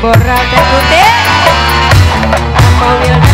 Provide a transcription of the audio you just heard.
Boral teh putih. Mobil